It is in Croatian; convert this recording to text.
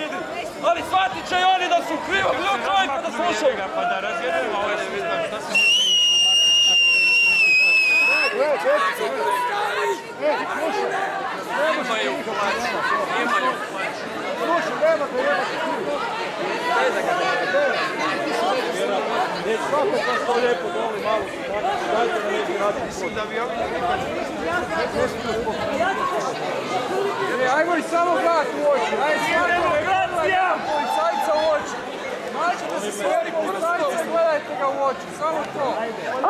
vidi. Ali shvatit će i oni da su krivo, bilo trojka da slušaju. Pa da razjedemo ovaj sustav, šta se Imaju hlači, imaju hlači. Mislim da bi ovi Ajmo i samo gledat u oči, u oči. Nađite se svojeg policajca i gledajte ga u oči, samo to.